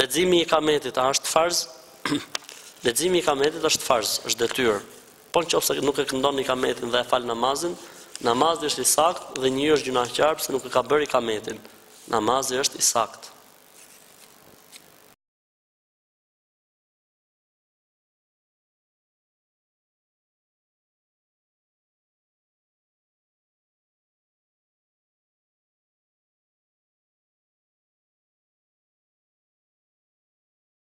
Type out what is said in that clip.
Leximi i ikametit a është farz? Leximi i ikametit është farz, është detyrë. Po në qoftë se nuk e këndon ikametin dhe e fal namazin, namazi është i saktë dhe njeriu është gjynahqar pse nuk e ka bërë ikametin. Namazi është i saktë.